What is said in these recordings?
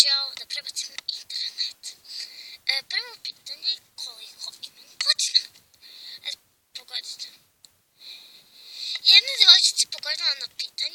ću da prebacim na internet. E, prvo pitanje je koliko imam godina. E, pogodite. Jedna djevojčica je pogodila na pitanje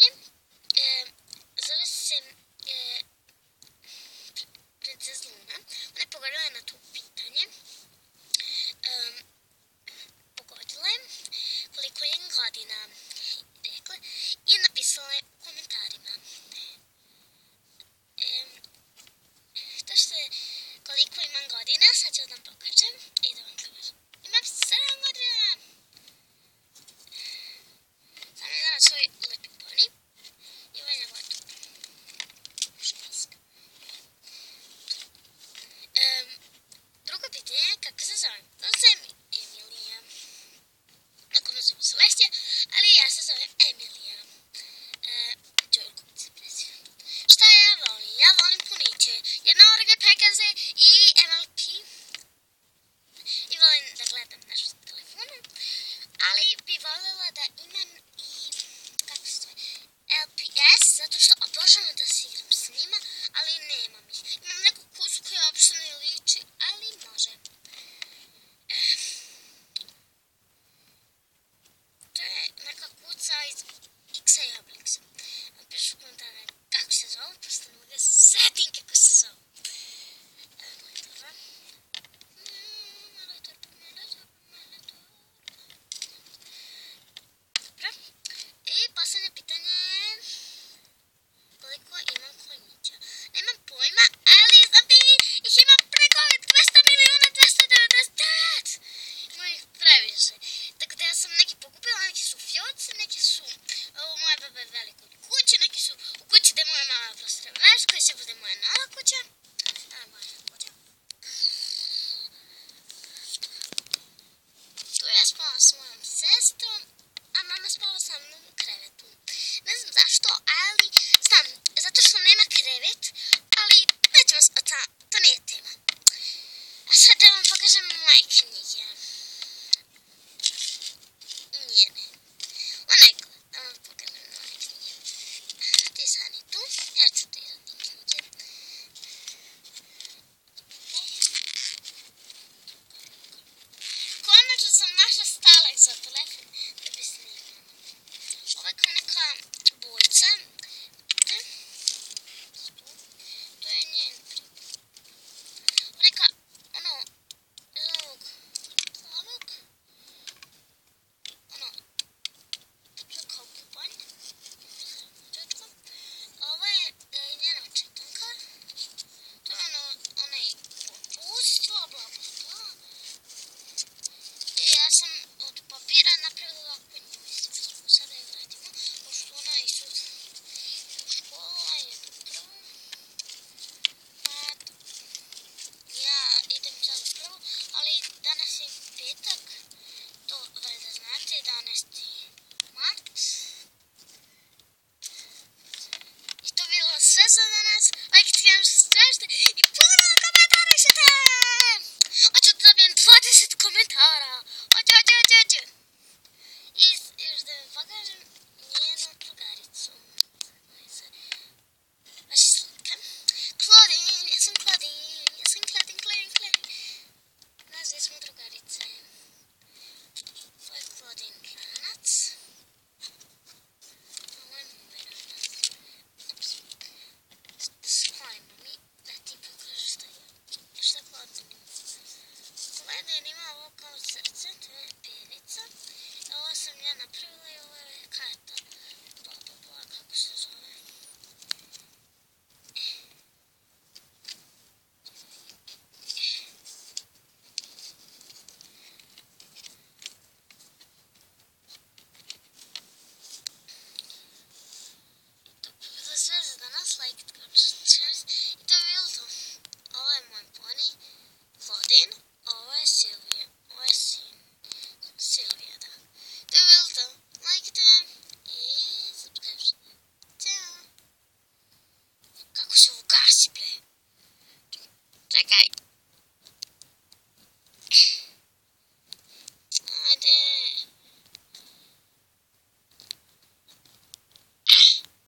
sestrom, a mama spava sa mnom u krevetu. Ne znam zašto, ali znam, zato što nema krevet, ali nećemo, to, to nije tema. A sad da vam pokažem moje knjige.